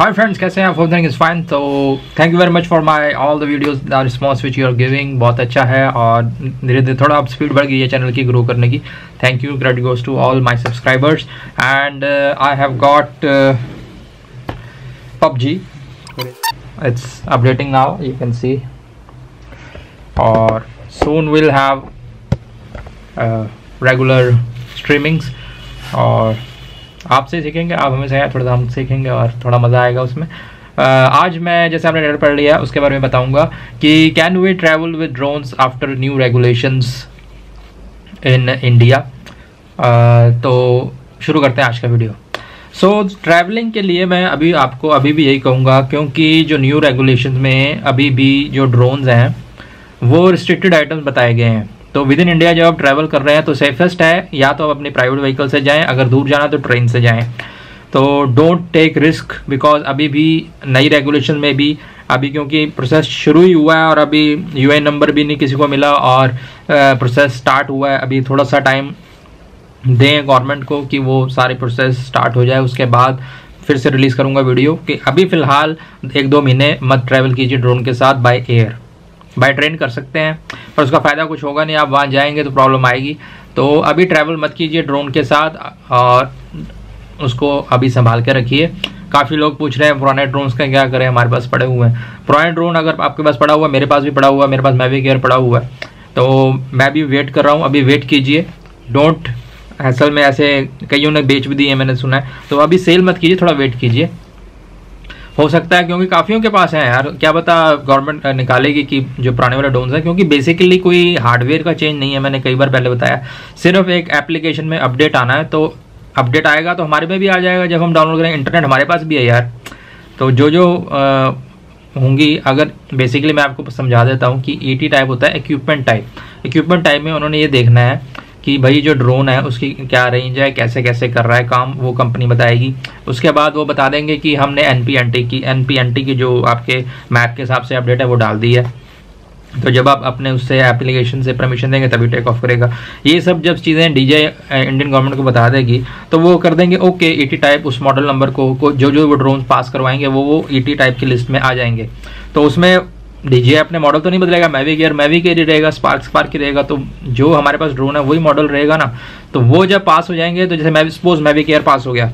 High friends कैसे हैं everything is fine तो thank you very much for my all the videos the response which you are giving बहुत अच्छा है और धीरे धीरे थोड़ा आप स्पीड बढ़ गई है चैनल की ग्रो करने की. Thank you great goes to all my subscribers and I have got PUBG it's updating now you can see और soon will have regular streamings और आपसे सीखेंगे आप हमें से थोड़ा सा हम सीखेंगे और थोड़ा मज़ा आएगा उसमें। आज मैं जैसे आपने पढ़ लिया उसके बारे में बताऊँगा कि can we travel with drones after new regulations in India तो शुरू करते हैं आज का वीडियो सो so, ट्रैवलिंग के लिए मैं अभी आपको अभी भी यही कहूँगा क्योंकि जो न्यू रेगुलेशन में अभी भी जो ड्रोन्स हैं वो रिस्ट्रिक्टेड आइटम्स बताए गए हैं। तो विद इन इंडिया जब आप ट्रैवल कर रहे हैं तो सेफेस्ट है, या तो आप अपने प्राइवेट व्हीकल से जाएँ, अगर दूर जाना तो ट्रेन से जाएँ। तो डोंट टेक रिस्क बिकॉज़ अभी भी नई रेगुलेशन में भी, अभी क्योंकि प्रोसेस शुरू ही हुआ है और अभी यू नंबर भी नहीं किसी को मिला और प्रोसेस स्टार्ट हुआ है। अभी थोड़ा सा टाइम दें गवर्नमेंट को कि वो सारे प्रोसेस स्टार्ट हो जाए, उसके बाद फिर से रिलीज़ करूँगा वीडियो कि अभी फ़िलहाल एक दो महीने मत ट्रैवल कीजिए ड्रोन के साथ बाय एयर बाय ट्रेन कर सकते हैं, पर उसका फ़ायदा कुछ होगा नहीं, आप वहाँ जाएँगे तो प्रॉब्लम आएगी। तो अभी ट्रैवल मत कीजिए ड्रोन के साथ, और उसको अभी संभाल के रखिए। काफ़ी लोग पूछ रहे हैं, पुराने ड्रोन्स का क्या करें, हमारे पास पड़े हुए हैं। पुराने ड्रोन अगर आपके पास पड़ा हुआ मेरे पास भी पड़ा हुआ है, मेरे पास मैवी केयर पड़ा हुआ है। तो मैं भी वेट कर रहा हूँ, अभी वेट कीजिए। डोंट असल में ऐसे कईयों ने बेच भी दिए, मैंने सुना है। तो अभी सेल मत कीजिए, थोड़ा वेट कीजिए। हो सकता है, क्योंकि काफ़ियों के पास है यार। क्या पता गवर्नमेंट निकालेगी कि जो पुराने वाले डोन्स हैं, क्योंकि बेसिकली कोई हार्डवेयर का चेंज नहीं है, मैंने कई बार पहले बताया। सिर्फ़ एक एप्लीकेशन में अपडेट आना है तो अपडेट आएगा तो हमारे में भी आ जाएगा, जब हम डाउनलोड करेंगे। इंटरनेट हमारे पास भी है यार। तो जो जो होंगी, अगर बेसिकली मैं आपको समझा देता हूँ कि ई टाइप होता है इक्विपमेंट टाइप इक्विपमेंट टाइप में उन्होंने ये देखना है कि भाई जो ड्रोन है उसकी क्या रेंज है कैसे कैसे कर रहा है काम वो कंपनी बताएगी। उसके बाद वो बता देंगे कि हमने एन पी एन टी की एन पी एन टी की जो आपके मैप के हिसाब से अपडेट है वो डाल दी है। तो जब आप अपने उससे एप्लीकेशन से परमिशन देंगे तभी टेक ऑफ़ करेगा। ये सब जब चीज़ें डीजे इंडियन गवर्नमेंट को बता देगी तो वो कर देंगे ओके ईटी टाइप उस मॉडल नंबर को, को जो जो वो ड्रोन पास करवाएँगे वो वो ईटी टाइप की लिस्ट में आ जाएँगे। तो उसमें डीजे अपने मॉडल तो नहीं बदलेगा मैवी गियर मैवी गियर ही रहेगा स्पार्क स्पार्क ही रहेगा तो जो हमारे पास ड्रोन है, वही मॉडल रहेगा ना। तो वो जब पास हो जाएँगे तो जैसे मैं सपोज़ मैवी केयर पास हो गया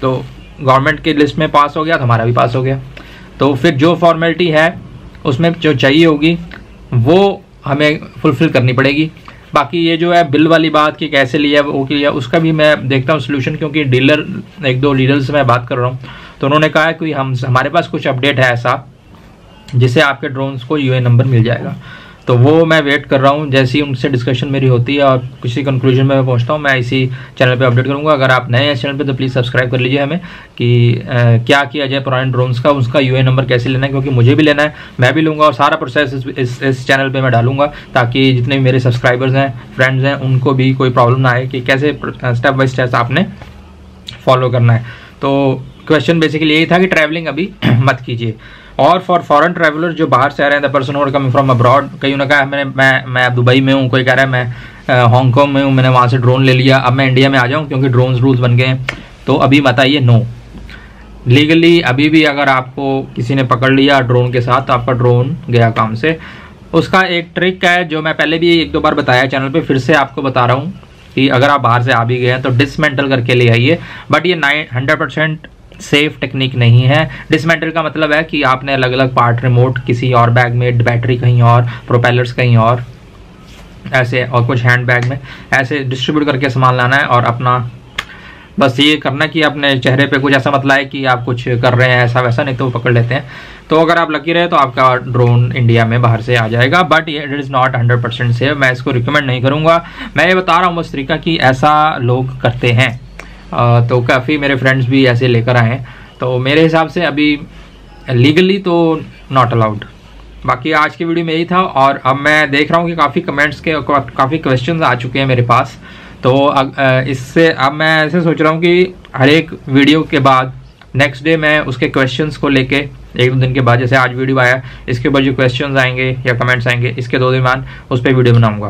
तो गवर्नमेंट की लिस्ट में पास हो गया तो हमारा भी पास हो गया। तो फिर जो फॉर्मेलिटी है, उसमें जो चाहिए होगी, वो हमें फुलफिल करनी पड़ेगी। बाकी ये जो है बिल वाली बात कि कैसे लिया, वो किया, उसका भी मैं देखता हूँ सोल्यूशन क्योंकि डीलर एक दो डीलर से मैं बात कर रहा हूँ। तो उन्होंने कहा कि हम, हमारे पास कुछ अपडेट है ऐसा जिससे आपके ड्रोन्स को यू नंबर मिल जाएगा। तो वो मैं वेट कर रहा हूँ जैसे ही उनसे डिस्कशन मेरी होती है और किसी कंक्लूजन में मैं पहुँचता हूँ मैं इसी चैनल पे अपडेट करूँगा। अगर आप नए हैं इस चैनल पे तो प्लीज़ सब्सक्राइब कर लीजिए हमें कि आ, क्या किया जाए पुराने ड्रोन्स का उसका यू नंबर कैसे लेना है क्योंकि मुझे भी लेना है मैं भी लूँगा और सारा प्रोसेस इस, इस, इस चैनल पर मैं डालूँगा ताकि जितने भी मेरे सब्सक्राइबर्स हैं फ्रेंड्स हैं उनको भी कोई प्रॉब्लम ना आए कि कैसे स्टेप बाई स्टेप आपने फॉलो करना है। तो क्वेश्चन बेसिकली यही था कि ट्रैवलिंग अभी मत कीजिए। और फॉर फॉरेन ट्रैवलर जो बाहर से आ रहे हैं द पर्सन और कमिंग फ्रॉम अब्रॉड कहीं ने कहा, मैंने, मैं मैं दुबई में हूँ। कोई कह रहा है, मैं हांगकॉन्ग में हूँ, मैंने वहाँ से ड्रोन ले लिया, अब मैं इंडिया में आ जाऊँ क्योंकि ड्रोन रूल्स बन गए हैं। तो अभी बताइए नो लीगली अभी भी अगर आपको किसी ने पकड़ लिया ड्रोन के साथ तो आपका ड्रोन गया काम से। उसका एक ट्रिक है, जो मैं पहले भी एक दो बार बताया चैनल पे, फिर से आपको बता रहा हूँ कि अगर आप बाहर से आ भी गए हैं तो डिसमेंटल करके ले आइए। बट ये nine hundred percent safe technique नहीं है। डिसमेंटल का मतलब है कि आपने अलग अलग पार्ट रिमोट किसी और बैग में बैटरी कहीं और प्रोपेलर्स कहीं और, ऐसे और कुछ हैंड बैग में, ऐसे डिस्ट्रीब्यूट करके सामान लाना है और अपना बस ये करना कि अपने चेहरे पे कुछ ऐसा मतलब है कि आप कुछ कर रहे हैं, ऐसा वैसा, नहीं तो पकड़ लेते हैं। तो अगर आप लकी रहे तो आपका ड्रोन इंडिया में बाहर से आ जाएगा but it is not hundred percent safe मैं इसको रिकमेंड नहीं करूँगा। मैं ये बता रहा हूँ उस तरीका कि ऐसा लोग करते हैं। तो काफ़ी मेरे फ्रेंड्स भी ऐसे लेकर आए हैं। तो मेरे हिसाब से अभी लीगली तो नॉट अलाउड बाकी आज की वीडियो में यही था और अब मैं देख रहा हूँ कि काफ़ी कमेंट्स के काफ़ी क्वेश्चन आ चुके हैं मेरे पास। तो इससे अब मैं ऐसे सोच रहा हूँ कि हर एक वीडियो के बाद नेक्स्ट डे मैं उसके क्वेश्चंस को लेके, एक दो दिन के बाद, जैसे आज वीडियो आया, इसके ऊपर जो क्वेश्चंस आएँगे या कमेंट्स आएँगे, इसके दो दिन बाद उस पर वीडियो बनाऊँगा।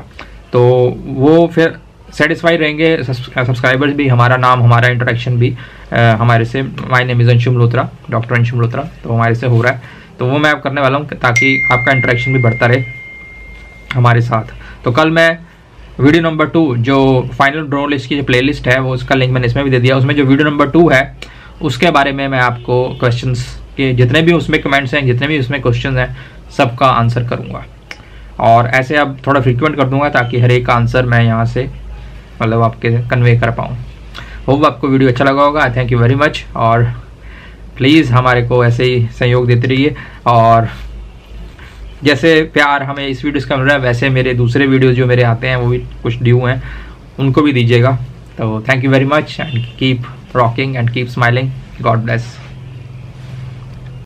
तो वो फिर सेटिस्फाई रहेंगे सब्सक्राइबर्स भी हमारा नाम हमारा इंटरेक्शन भी आ, हमारे से my name is Anshum Lotra doctor Anshum Lotra तो हमारे से हो रहा है। तो वो मैं अब करने वाला हूँ ताकि आपका इंटरेक्शन भी बढ़ता रहे हमारे साथ। तो कल मैं वीडियो नंबर टू जो फाइनल ड्रो लिस्ट की जो प्लेलिस्ट है वो उसका लिंक मैंने इसमें भी दे दिया। उसमें जो वीडियो नंबर टू है उसके बारे में मैं आपको क्वेश्चन के जितने भी उसमें कमेंट्स हैं जितने भी उसमें क्वेश्चन हैं सबका आंसर करूँगा। और ऐसे अब थोड़ा फ्रिक्वेंट कर दूँगा ताकि हर एक आंसर मैं यहाँ से मतलब आपके कन्वे कर पाऊँ। होप आपको वीडियो अच्छा लगा होगा। थैंक यू वेरी मच और प्लीज़ हमारे को ऐसे ही सहयोग देते रहिए। और जैसे प्यार हमें इस वीडियोस का मिल रहा है, वैसे मेरे दूसरे वीडियोस जो मेरे आते हैं, वो भी कुछ ड्यू हैं। उनको भी दीजिएगा। तो thank you very much and keep rocking and keep smiling God bless